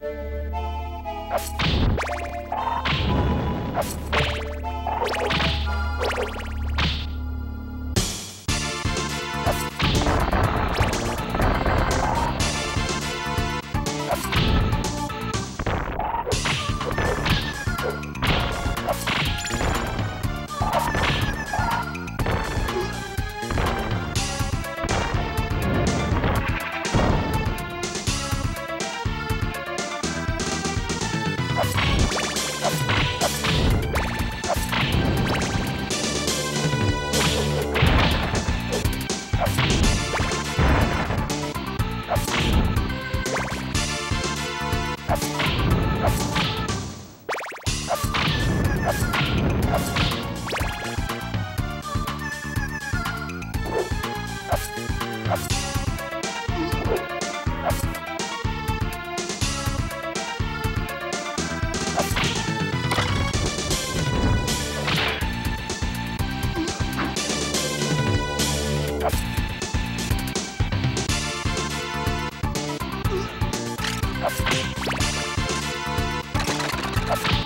Thank you Let's go. Okay.